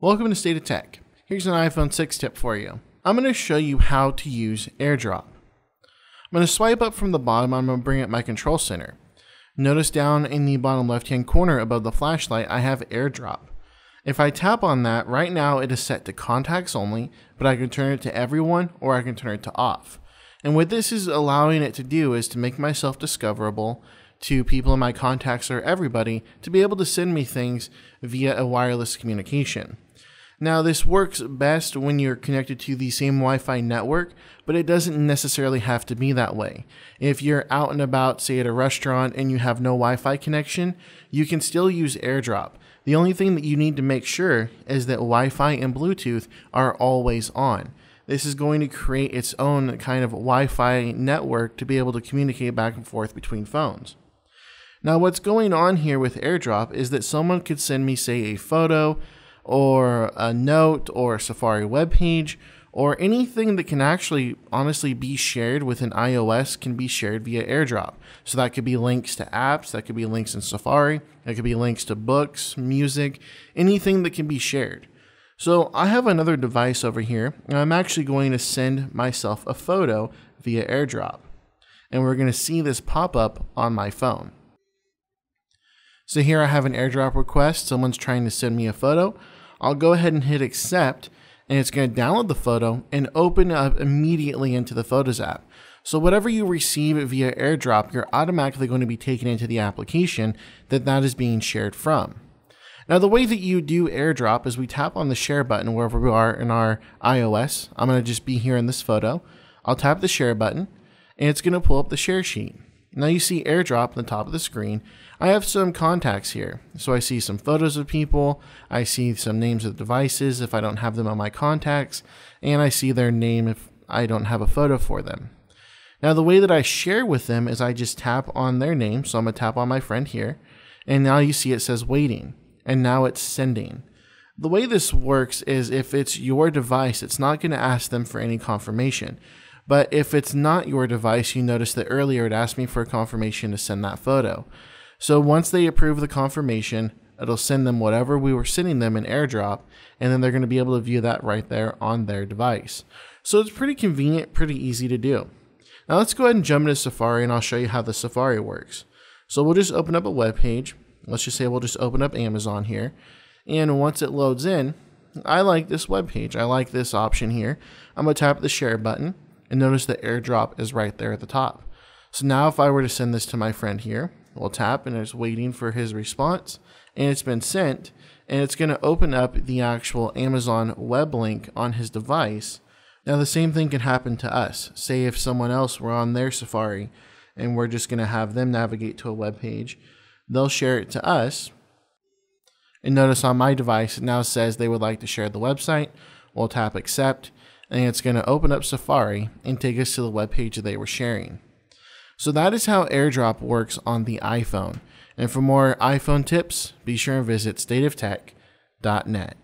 Welcome to State of Tech. Here's an iPhone 6 tip for you. I'm going to show you how to use AirDrop. I'm going to swipe up from the bottom. I'm going to bring up my control center. Notice down in the bottom left hand corner above the flashlight, I have AirDrop. If I tap on that, right now it is set to contacts only, but I can turn it to everyone or I can turn it to off. And what this is allowing it to do is to make myself discoverable to people in my contacts or everybody to be able to send me things via a wireless communication. Now, this works best when you're connected to the same Wi Fi network, but it doesn't necessarily have to be that way. If you're out and about, say at a restaurant, and you have no Wi Fi connection, you can still use AirDrop. The only thing that you need to make sure is that Wi Fi and Bluetooth are always on. This is going to create its own kind of Wi Fi network to be able to communicate back and forth between phones. Now, what's going on here with AirDrop is that someone could send me, say, a photo, or a note or a Safari web page or anything that can actually honestly be shared with an iOS can be shared via AirDrop. So that could be links to apps, that could be links in Safari, that could be links to books, music, anything that can be shared. So I have another device over here, and I'm actually going to send myself a photo via AirDrop. And we're going to see this pop up on my phone. So here I have an AirDrop request. Someone's trying to send me a photo. I'll go ahead and hit accept and it's going to download the photo and open up immediately into the Photos app. So whatever you receive via AirDrop, you're automatically going to be taken into the application that that is being shared from. Now the way that you do AirDrop is we tap on the share button wherever we are in our iOS. I'm going to just be here in this photo. I'll tap the share button and it's going to pull up the share sheet. Now you see AirDrop on the top of the screen. I have some contacts here. So I see some photos of people, I see some names of devices if I don't have them on my contacts, and I see their name if I don't have a photo for them. Now the way that I share with them is I just tap on their name. So I'm to tap on my friend here, and now you see it says waiting, and now it's sending. The way this works is if it's your device, it's not going to ask them for any confirmation. But if it's not your device, you notice that earlier it asked me for a confirmation to send that photo. So once they approve the confirmation, it'll send them whatever we were sending them in AirDrop, and then they're going to be able to view that right there on their device. So it's pretty convenient, pretty easy to do. Now let's go ahead and jump into Safari and I'll show you how the Safari works. So we'll just open up a web page. Let's just say we'll just open up Amazon here. And once it loads in, I like this web page. I like this option here. I'm going to tap the share button and notice the airdrop is right there at the top. So now if I were to send this to my friend here, we'll tap and it's waiting for his response and it's been sent and it's going to open up the actual Amazon web link on his device. Now the same thing can happen to us. Say if someone else were on their Safari and we're just going to have them navigate to a web page, they'll share it to us. And notice on my device it now says they would like to share the website. We'll tap accept and it's going to open up Safari and take us to the web page that they were sharing. So that is how AirDrop works on the iPhone. And for more iPhone tips, be sure and visit stateoftech.net.